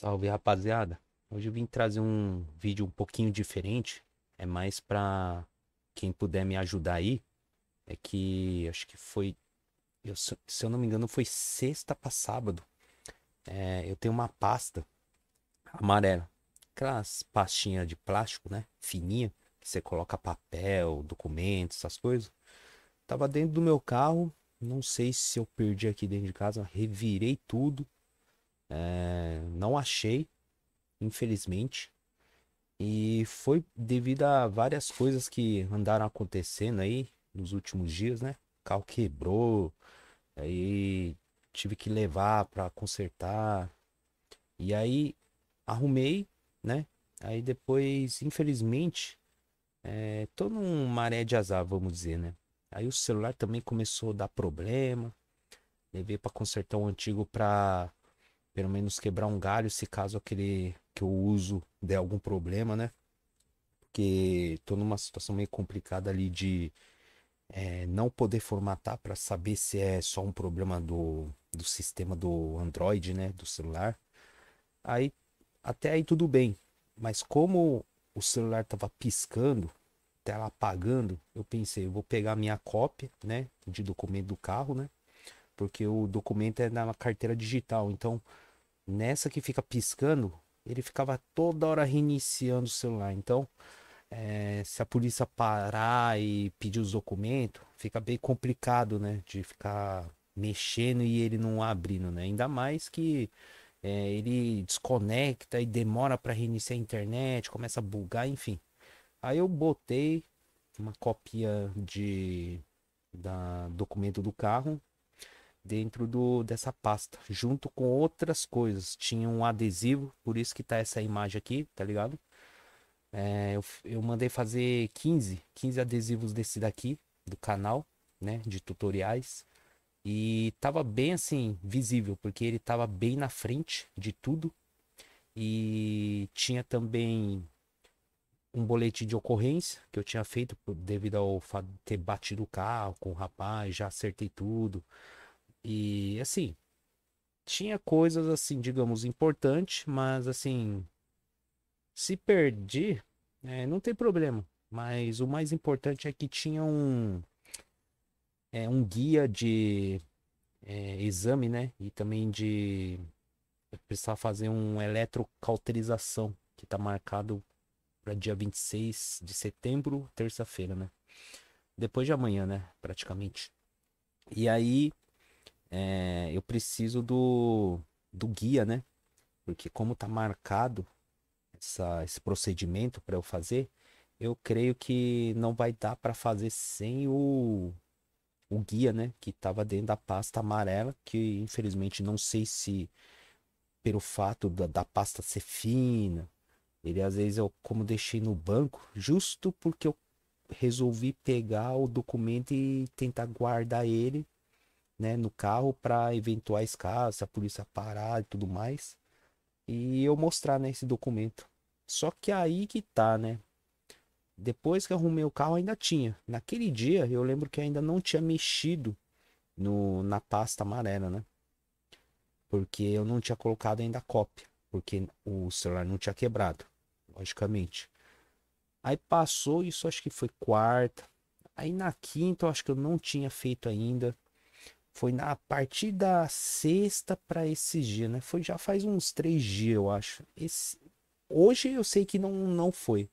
Salve rapaziada. Hoje eu vim trazer um vídeo um pouquinho diferente. É mais pra quem puder me ajudar aí. É que acho que foi. Eu, se eu não me engano, foi sexta para sábado. É, eu tenho uma pasta amarela. Aquelas pastinhas de plástico, né? Fininha. Que você coloca papel, documentos, essas coisas. Tava dentro do meu carro. Não sei se eu perdi aqui dentro de casa. Revirei tudo. É, não achei, infelizmente. E foi devido a várias coisas que andaram acontecendo aí nos últimos dias, né? O carro quebrou, aí tive que levar para consertar. E aí arrumei, né? Aí depois, infelizmente, é, tô num maré de azar, vamos dizer, né? Aí o celular também começou a dar problema. Levei para consertar o antigo para pelo menos quebrar um galho se caso aquele que eu uso der algum problema, né? Porque tô numa situação meio complicada ali de é, não poder formatar para saber se é só um problema do, do sistema do Android, né? Do celular. Aí até aí tudo bem, mas como o celular tava piscando, tela apagando, eu pensei, eu vou pegar minha cópia, né, de documento do carro, né? Porque o documento é na carteira digital. Então, nessa que fica piscando, ele ficava toda hora reiniciando o celular. Então, é, se a polícia parar e pedir os documentos, fica bem complicado, né? De ficar mexendo e ele não abrindo, né? Ainda mais que é, ele desconecta e demora para reiniciar a internet, começa a bugar, enfim. Aí eu botei uma cópia de da documento do carro dentro do, dessa pasta, junto com outras coisas. Tinha um adesivo, por isso que tá essa imagem aqui, tá ligado? É, eu, eu mandei fazer 15, 15 adesivos desse daqui, do canal, né, de tutoriais. E tava bem assim, visível, porque ele tava bem na frente de tudo. E tinha também um boletim de ocorrência que eu tinha feito devido ao ter batido o carro com o rapaz, já acertei tudo. E assim, tinha coisas assim, digamos, importantes, mas assim, se perdi, é, não tem problema. Mas o mais importante é que tinha um, é, um guia de é, exame, né? E também de precisar fazer um eletrocauterização, que tá marcado para dia 26 de setembro, terça-feira, né? Depois de amanhã, né? Praticamente. E aí é, eu preciso do, do guia, né? Porque como tá marcado essa, esse procedimento para eu fazer, eu creio que não vai dar para fazer sem o, o guia, né? Que tava dentro da pasta amarela, que infelizmente não sei se pelo fato da, da pasta ser fina, ele às vezes eu como deixei no banco, justo porque eu resolvi pegar o documento e tentar guardar ele né, no carro para eventuais casos, se a polícia parar e tudo mais. E eu mostrar, né, esse documento. Só que aí que tá, né? Depois que arrumei o carro ainda tinha. Naquele dia eu lembro que ainda não tinha mexido no, na pasta amarela, né? Porque eu não tinha colocado ainda a cópia. Porque o celular não tinha quebrado, logicamente. Aí passou, isso acho que foi quarta. Aí na quinta eu acho que eu não tinha feito ainda. Foi na partir da sexta para esse dia, né? Foi já faz uns três dias, eu acho. Esse... Hoje eu sei que não, não foi.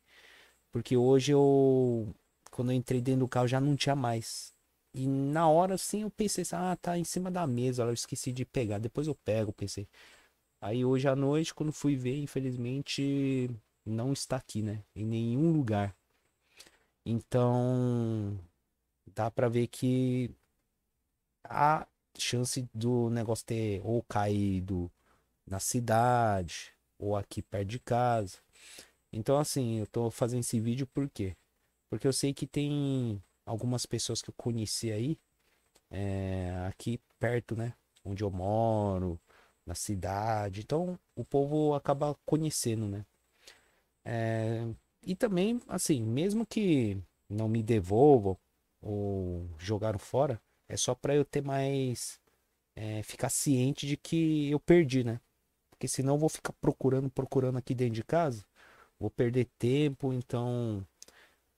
Porque hoje eu. Quando eu entrei dentro do carro já não tinha mais. E na hora assim eu pensei assim, ah, tá em cima da mesa, eu esqueci de pegar. Depois eu pego, pensei. Aí hoje à noite, quando fui ver, infelizmente não está aqui, né? Em nenhum lugar. Então, dá para ver que a chance do negócio ter ou caído na cidade ou aqui perto de casa. Então, assim, eu tô fazendo esse vídeo por quê? Porque eu sei que tem algumas pessoas que eu conheci aí, é, aqui perto, né? Onde eu moro, na cidade. Então, o povo acaba conhecendo, né? É, e também, assim, mesmo que não me devolvam ou jogaram fora, é só para eu ter mais. É, ficar ciente de que eu perdi, né? Porque senão eu vou ficar procurando, procurando aqui dentro de casa. Vou perder tempo, então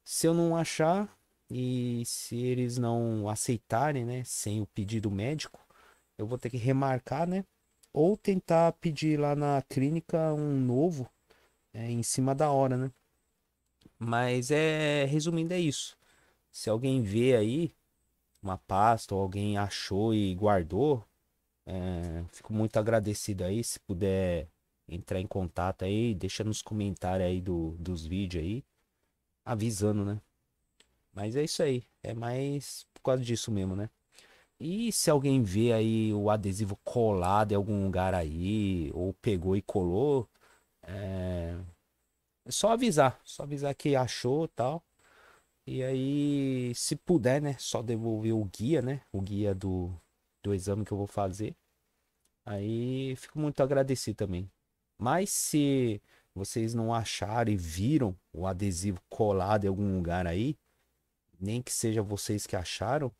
se eu não achar e se eles não aceitarem, né, sem o pedido médico, eu vou ter que remarcar, né? Ou tentar pedir lá na clínica um novo é, em cima da hora, né? Mas é, resumindo, é isso. Se alguém vê aí uma pasta ou alguém achou e guardou, é, fico muito agradecido aí. Se puder entrar em contato aí, deixa nos comentários aí do, dos vídeos aí, avisando, né? Mas é isso aí. É mais por causa disso mesmo, né? E se alguém vê aí o adesivo colado em algum lugar aí, ou pegou e colou, é, é só avisar. Só avisar que achou tal. E aí, se puder, né? Só devolver o guia, né? O guia do, do exame que eu vou fazer. Aí fico muito agradecido também. Mas se vocês não acharam e viram o adesivo colado em algum lugar aí, nem que seja vocês que acharam,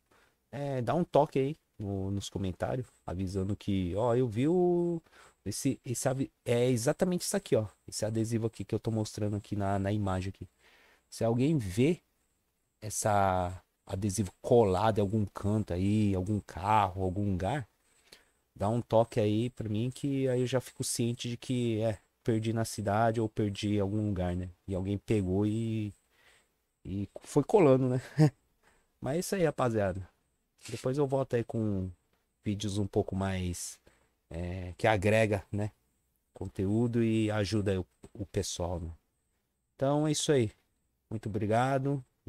é, dá um toque aí no, nos comentários, avisando que, ó, eu vi o. Esse, esse é exatamente isso aqui, ó. Esse adesivo aqui que eu tô mostrando aqui na, na imagem aqui. Se alguém vê essa adesivo colado em algum canto aí, algum carro, algum lugar, dá um toque aí pra mim que aí eu já fico ciente de que é, perdi na cidade ou perdi em algum lugar, né? E alguém pegou e e foi colando, né? Mas é isso aí, rapaziada. Depois eu volto aí com vídeos um pouco mais é, que agrega, né? Conteúdo e ajuda o, o pessoal, né? Então é isso aí. Muito obrigado